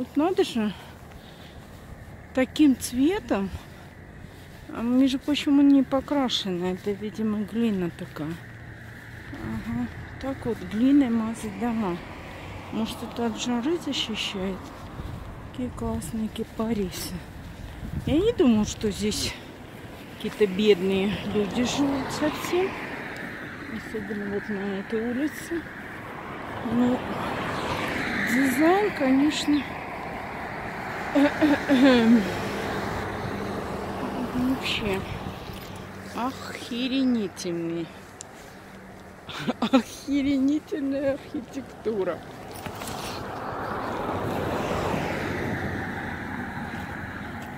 Вот надо же таким цветом. А между прочим, не покрашенный. Это, видимо, глина такая. Ага. Так вот, глиной мазать дома. Может, это от жары защищает? Какие классные кипарисы. Я не думаю, что здесь какие-то бедные люди живут совсем. Особенно вот на этой улице. Ну, дизайн, конечно, вообще охеренительный. Охеренительная архитектура.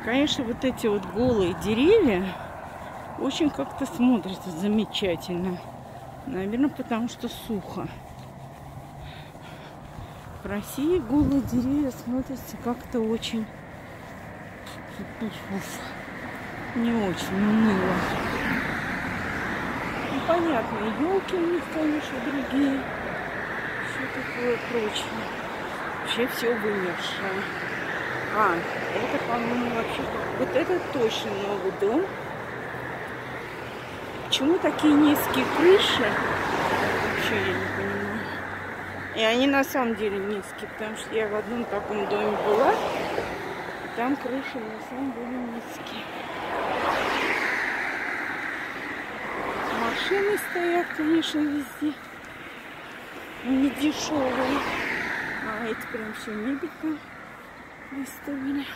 Конечно, вот эти вот голые деревья очень как-то смотрятся замечательно. Наверное, потому что сухо. В России голые деревья смотрятся как-то очень не очень уныло. Ну, понятно, елки у них, конечно, другие. Все такое прочее. Вообще все вымершее. А, это, по-моему, вообще... Вот это точно новый дом. Почему такие низкие крыши? Вообще я не понимаю. И они на самом деле низкие, потому что я в одном таком доме была. И там крыши на самом деле низкие. Машины стоят, конечно, везде. Не дешевые. А эти прям все мебель там выставили.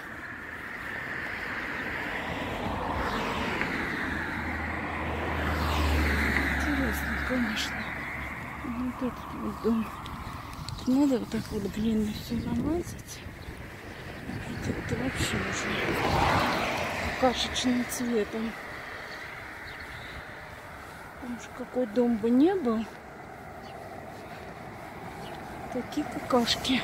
Интересно, конечно. Вот этот вот дом. Надо вот так вот глиной все намазать. Вот это вообще уже кашечным цветом. Потому что какой дом бы не был, такие какашки.